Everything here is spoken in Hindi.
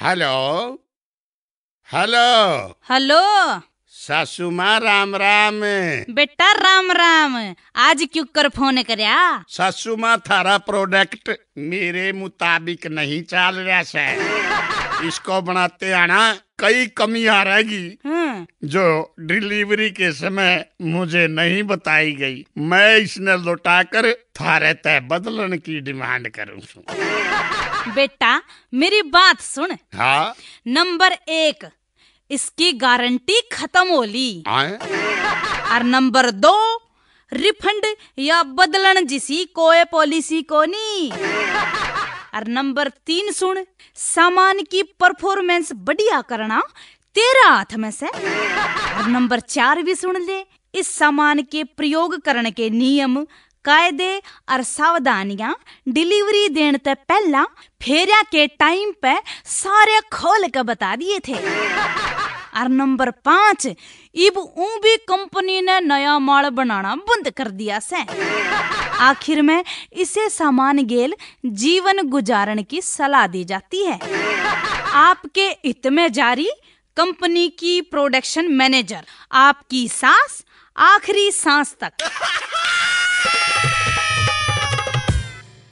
हेलो हेलो हेलो सासू माँ राम राम। बेटा राम राम। आज क्यों कर फ़ोन करया सासू माँ थारा प्रोडक्ट मेरे मुताबिक नहीं चल रहा है इसको बनाते आना कई कमी आ रहेगी। हम्म, जो डिलीवरी के समय मुझे नहीं बताई गई मैं इसने लौटाकर थारे तय बदलन की डिमांड करूँ बेटा मेरी बात सुन। हाँ? नंबर एक इसकी गारंटी खत्म होली। और नंबर दो रिफंड या बदलन जिसी कोई पॉलिसी को नहीं। और नंबर तीन सुन सामान की परफॉर्मेंस बढ़िया करना तेरा हाथ में से। और नंबर चार भी सुन ले। इस सामान के प्रयोग करने के नियम, कायदे और सावधानियाँ डिलीवरी देने ते पहला फेरिया के टाइम पे सारे खोल के बता दिए थे। और नंबर पाँच, इब ऊ भी कंपनी ने नया माल बनाना बंद कर दिया से। आखिर में इसे सामान गेल जीवन गुजारने की सलाह दी जाती है। आपके हित में जारी कंपनी की प्रोडक्शन मैनेजर आपकी सांस आखिरी सांस तक।